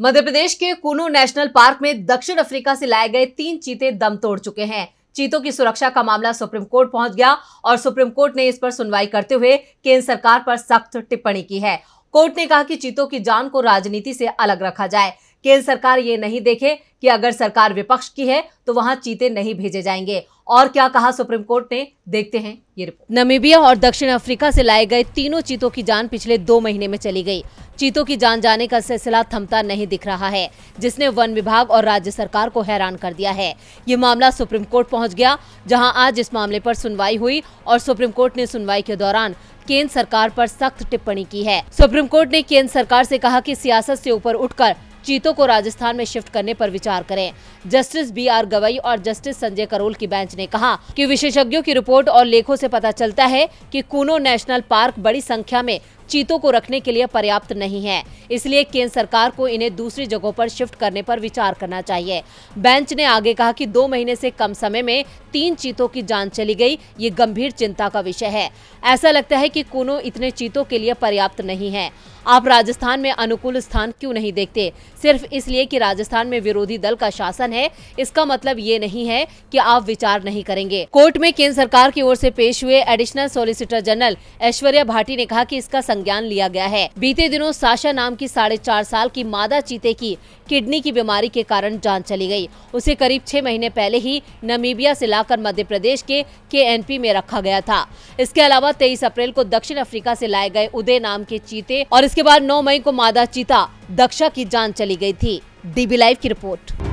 मध्य प्रदेश के कुनू national park में दक्षिण अफ्रीका से लाए गए तीन चीते दम तोड़ चुके हैं। चीतों की सुरक्षा का मामला सुप्रीम कोर्ट पहुँच गया और सुप्रीम कोर्ट ने इस पर सुनवाई करते हुए केंद्र सरकार पर सख्त टिप्पणी की है। कोर्ट ने कहा कि चीतों की जान को राजनीति से अलग रखा जाए। केंद्र सरकार ये नहीं देखे कि अगर सरकार विपक्ष की है तो वहाँ चीते नहीं भेजे जाएँगे। और क्या कहा सुप्रीम कोर्ट ने? देखते हैं ये रिपोर्ट। नमीबिया और दक्षिण अफ्रीका से लाए गए तीनों चीतों की जान पिछले दो महीने में चली गई। चीतों की जान जाने का सिलसिला थमता नहीं दिख रहा है, जिसने वन विभाग और राज्य सरकार को हैरान कर दिया है। ये मामला सुप्रीम कोर्ट पहुँच गया, जहाँ आज इस मामले पर सुनवाई हुई और सुप्रीम कोर्ट ने सुनवाई के दौरान केंद्र सरकार पर सख्त टिप्पणी की है। सुप्रीम कोर्ट ने केंद्र सरकार से कहा कि सियासत से ऊपर उठकर चीतों को राजस्थान में शिफ्ट करने पर विचार करें। जस्टिस बी आर गवई और जस्टिस संजय करोल की बेंच ने कहा कि विशेषज्ञों की रिपोर्ट और लेखों से पता चलता है कि कूनो नेशनल पार्क बड़ी संख्या में चीतों को रखने के लिए पर्याप्त नहीं है। इसलिए केंद्र सरकार को इन्हें दूसरी जगहों पर शिफ्ट करने पर विचार करना चाहिए। बेंच ने आगे कहा कि दो महीने से कम समय में तीन चीतों की जान चली गई। ये गंभीर चिंता का विषय है। ऐसा लगता है कि कूनो इतने चीतों के लिए पर्याप्त नहीं है। आप राजस्थान में अनुकूल स्थान क्यों नहीं देखते? सिर्फ़ इसलिए कि राजस्थान में विरोधी दल का शासन है। इसका मतलब ये नहीं है कि आप विचार नहीं करेंगे। कोर्ट में केंद्र सरकार की ओर से पेश हुए additional solicitor general Aishwarya Bhati ने कहा कि इसका संज्ञान लिया गया है। बीते दिनों साशा नाम की साढ़े चार साल की मादा चीते की किडनी की बीमारी के कारण जान चली गई। उसे करीब छह महीने पहले ही नमीबिया से लाकर मध्य प्रदेश के के में रखा गया था। इसके अलावा तेईस अप्रैल को दक्षिण अफ्रीका से लाए गए उदय नाम के चीते और इसके बाद नौ मई को मादा चीता दक्षा की जान चली गई थी। डीबी लाइव की रिपोर्ट।